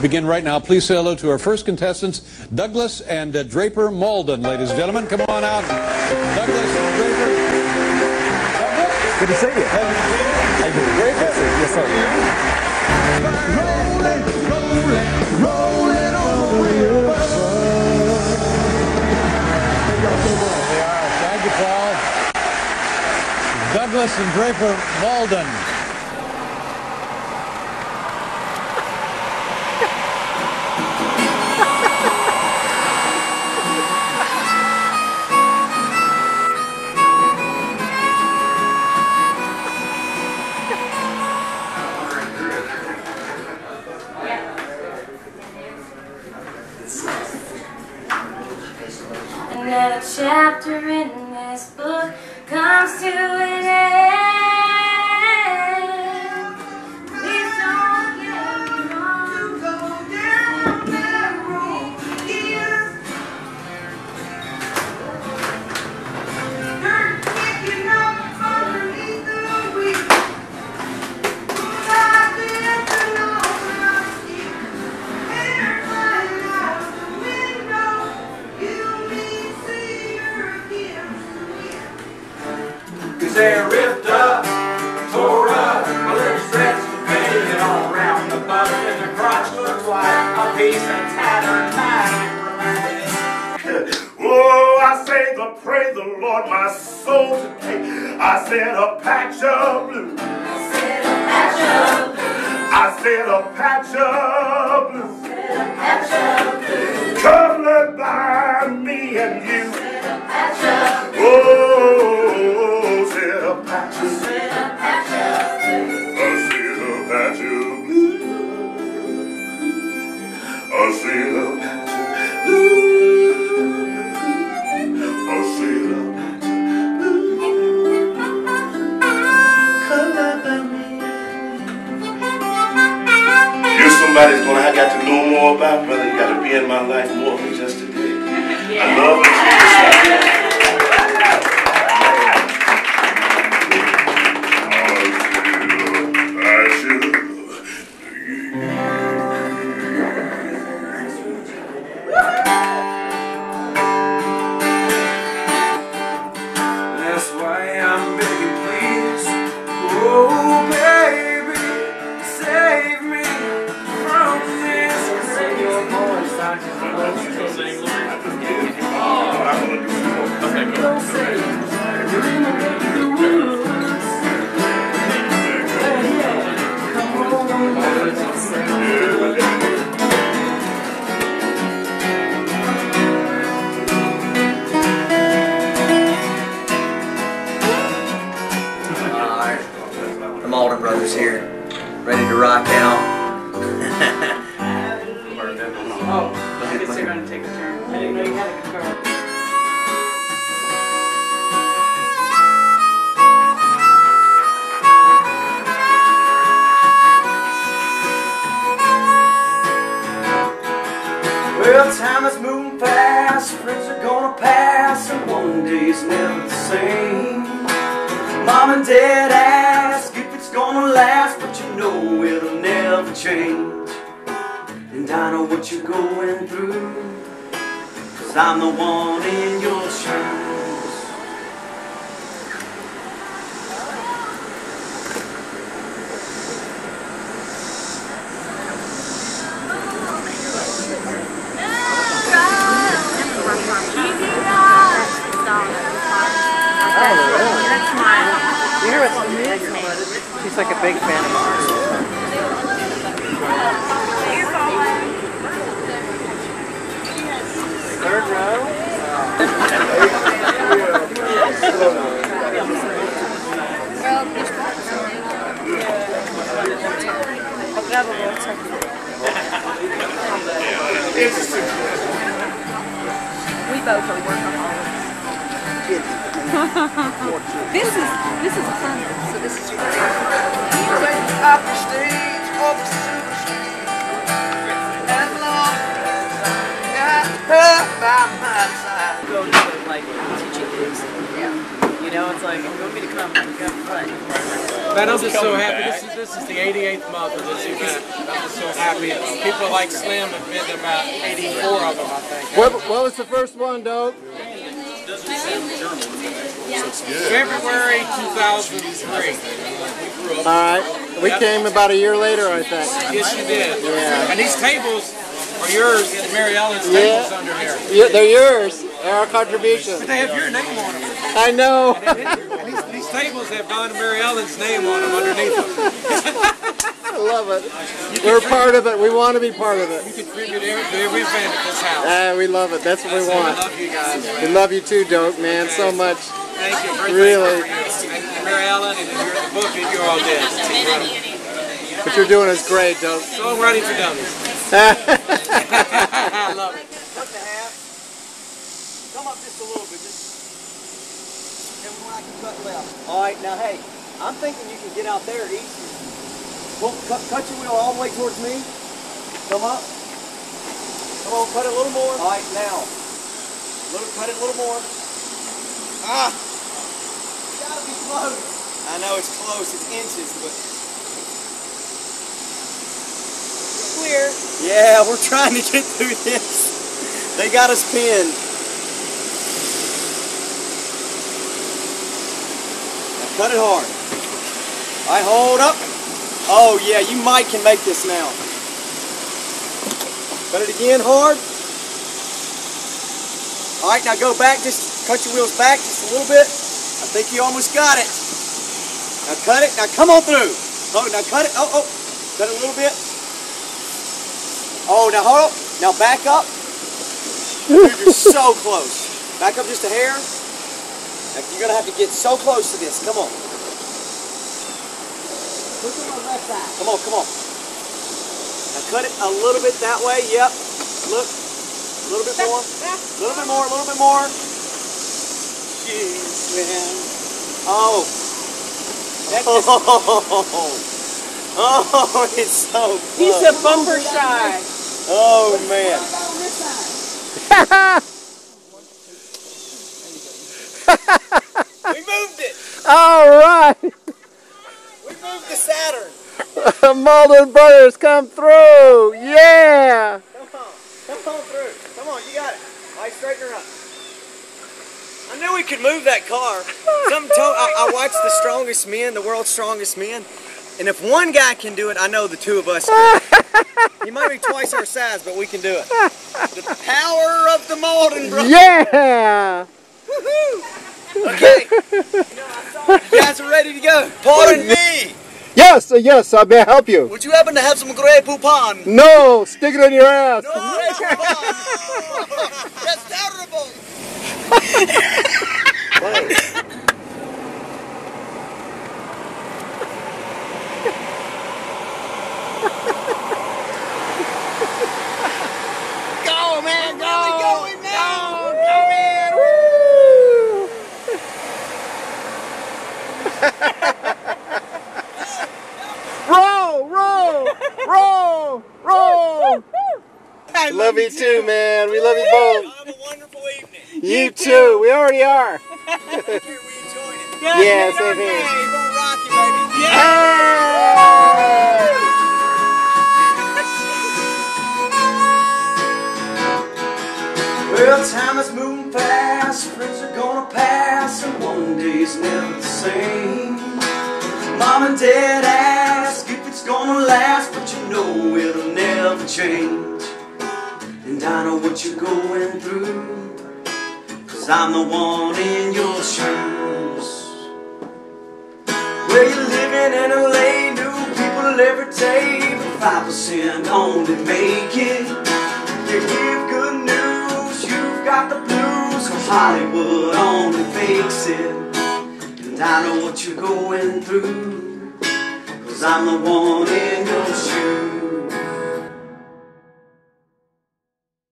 Begin right now. Please say hello to our first contestants, Douglas and uh, Draper Mauldin, ladies and gentlemen. Come on out. Douglas and Draper. Good to see you. Hey, Draper. Yes, sir. They are. Thank you, Paul. Douglas and Draper Mauldin. Chapter in this book comes to an Lord my soul today. I said a patch of blue. I said a patch of blue. Covered by me and you. Somebody's gonna I got to know more about, brother. You gotta be in my life more than just today. I love That's brothers here, ready to rock out. Never change. And I know what you're going through, cause I'm the one in your shoes. She's like a big fan of ours. this is this is fun. So this is great. Up the stage of the silver screen, long as I got her by my side. Go like teaching kids. Yeah. You know, It's like, if you want me to come, you play. Man, I'm just so happy. This is this is the 88th month of this event. I'm just so happy. People like Slim have been to about 84 of them, I think. What, what was the first one, Doug? February 2003. All right. We came about a year later, I think. Yes, you did. Yeah. And these tables are yours and Mary Ellen's Yeah. tables under here. Yeah, they're yours. They're our contribution. But they have your name on them. I know. Tables have Don and Mary Ellen's name on them underneath them. I love it. We're part of it. We want to be part of it. You contribute every, to every event at this house. Ah, we love it. That's what we want. love you guys. We love you too, Doak, man, so much. Thank you. Very Really. thankful for you. And Mary Ellen and you're the book that you all did. What you're doing is great, Doak. Songwriting for dummies. I love it. Cut the half. Come up just a little bit. Just everyone I can cut left. All right, now hey, I'm thinking you can get out there easy. Pull, cut, cut your wheel all the way towards me. Come up. Come on, cut it a little more. All right, now. Little, cut it a little more. Ah! You gotta be close. I know it's close. It's inches, but. Clear. Yeah, we're trying to get through this. They got us pinned. Cut it hard. All right, hold up. Oh yeah, you might can make this now. Cut it again hard. All right, now go back. Just cut your wheels back just a little bit. I think you almost got it. Now cut it. Now come on through. Oh, now cut it. Oh, oh, cut it a little bit. Oh, now hold up. Now back up. Dude, you're so close. Back up just a hair. You're gonna have to get so close to this. Come on. Come on, come on. Now cut it a little bit that way. Yep. Look. A little bit more. A little bit more. A little bit more. Jeez, man. Oh. That just, oh, it's so close. He's a bumper shy. Oh man. we moved it. All right. We moved the Saturn. Mauldin Brothers come through. Yeah. Come on. Come on through. Come on, you got it. All right, straighten her up. I knew we could move that car. Some I, I watched The Strongest Men, the world's strongest men. And if one guy can do it, I know the two of us can. He might be twice our size, but we can do it. The power of the Mauldin brothers. Yeah. Okay. You guys are ready to go. Pardon me. Yes, uh, yes, I may help you. Would you happen to have some Grey Poupon? No, stick it in your ass. No Grey Poupon. That's terrible. Go, man, go. going now. Go, go, man. Woo. roll, roll, roll, roll. I love you too, man. We love you both. Have a wonderful evening. You too. We already are. Here we enjoyed it. Yeah, same here. Hey, we're gonna rock you, baby. Hey! Well, time is moving fast, friends are gonna pass, and one day day's never the same. Mom and Dad ask if it's gonna last, but you know it'll never change. And I know what you're going through, cause I'm the one in your shoes. Where you're living in LA, new people every day, but 5% only make it. You give good news, you've got the blues, cause Hollywood only fakes it. And I know what you're going through, cause I'm the one in your shoes.